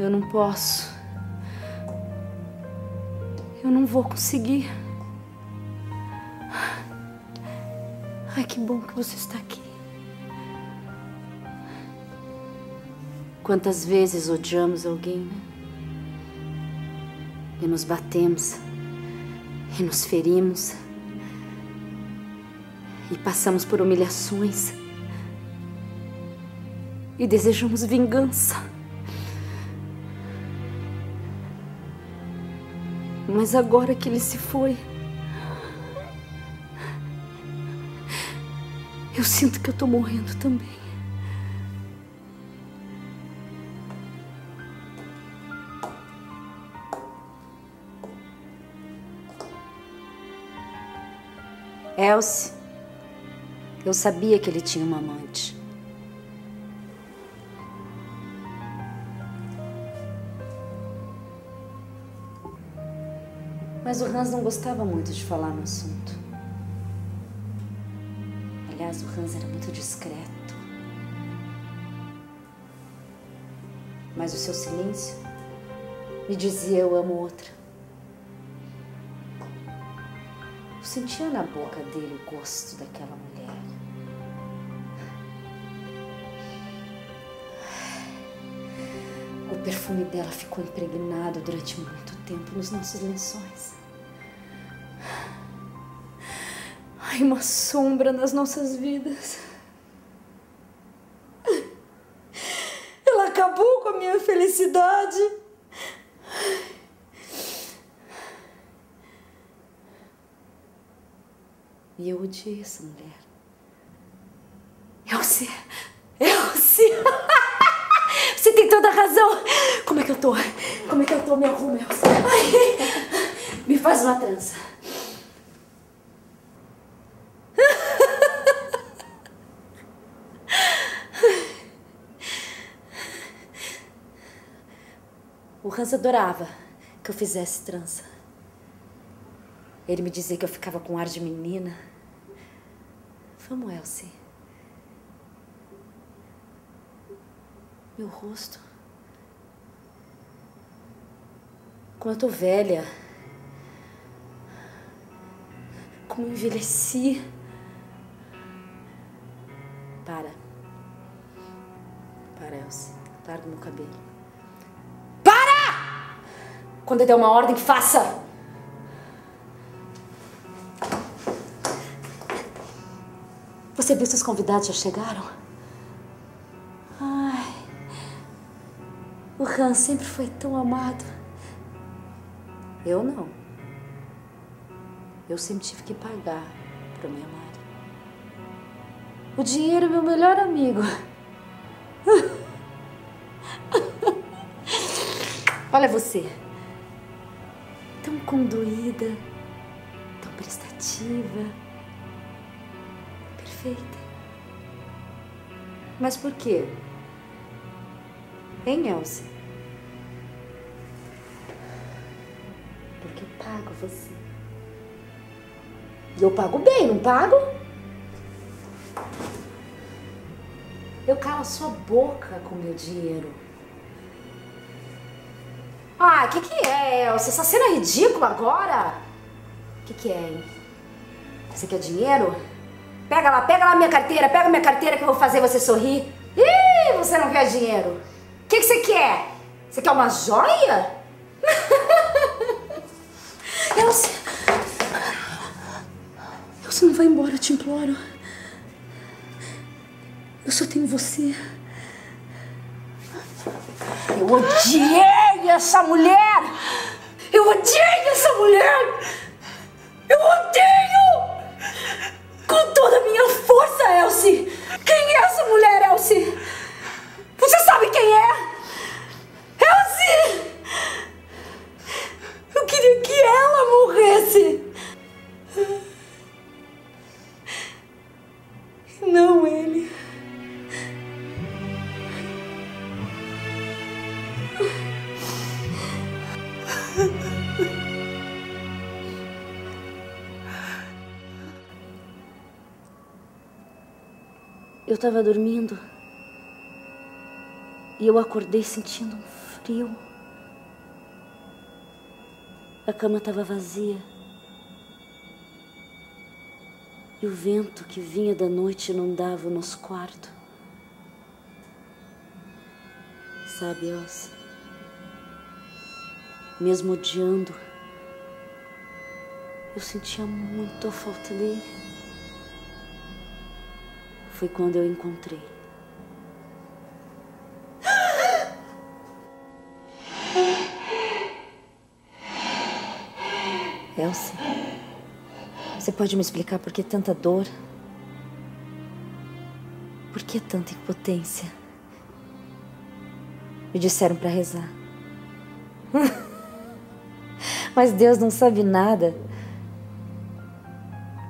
Eu não posso. Eu não vou conseguir. Ai, que bom que você está aqui. Quantas vezes odiamos alguém, né? E nos batemos, e nos ferimos, e passamos por humilhações, e desejamos vingança. Mas agora que ele se foi, eu sinto que eu tô morrendo também. Elsie, eu sabia que ele tinha uma amante. Mas o Hans não gostava muito de falar no assunto. Aliás, o Hans era muito discreto. Mas o seu silêncio me dizia: Eu amo outra. Eu sentia na boca dele o gosto daquela mulher. O perfume dela ficou impregnado durante muito tempo nos nossos lençóis. Ai, uma sombra nas nossas vidas. Ela acabou com a minha felicidade. E eu odiei essa mulher. Elsie! Elsie! Você tem toda a razão! Como é que eu tô? Como é que eu tô? Me arruma, me faz uma trança. O Hans adorava que eu fizesse trança. Ele me dizia que eu ficava com ar de menina. Vamos, Elsie. Meu rosto. Como eu tô velha. Como eu envelheci. Para. Para, Elsie. Larga meu cabelo. Quando eu der uma ordem, faça! Você viu se os convidados já chegaram? Ai. O Hans sempre foi tão amado. Eu não. Eu sempre tive que pagar para me amar. O dinheiro é meu melhor amigo. Olha você. Conduída, tão prestativa perfeita. Mas por quê? Hein, Elsie? Porque eu pago você. E eu pago bem, não pago? Eu calo a sua boca com meu dinheiro. Ah, que, que é, Elsie? Essa cena é ridícula agora? Que, que é, hein? Você quer dinheiro? Pega lá, pega lá minha carteira, pega minha carteira que eu vou fazer você sorrir. Ih, você não quer dinheiro. Que, que você quer? Você quer uma joia? Elsie. Elsie, não vai embora, eu te imploro. Eu só tenho você. Eu odiei essa mulher! Eu odiei essa mulher! Eu estava dormindo e eu acordei sentindo um frio. A cama estava vazia. E o vento que vinha da noite inundava o nosso quarto. Sabe, Elsa? Mesmo odiando, eu sentia muito a falta dele. Foi quando eu encontrei. Elsa, você pode me explicar por que tanta dor? Por que tanta impotência? Me disseram para rezar. Mas Deus não sabe nada.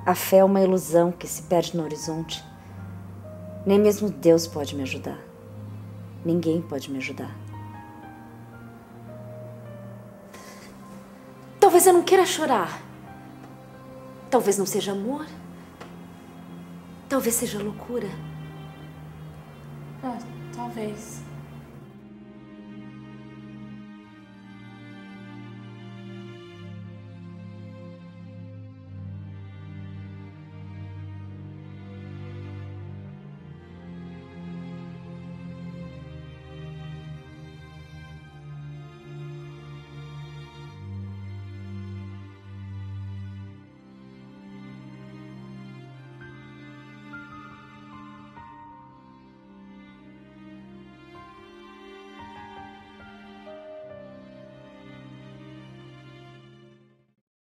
A fé é uma ilusão que se perde no horizonte. Nem mesmo Deus pode me ajudar. Ninguém pode me ajudar. Talvez eu não queira chorar. Talvez não seja amor. Talvez seja loucura. Ah, talvez.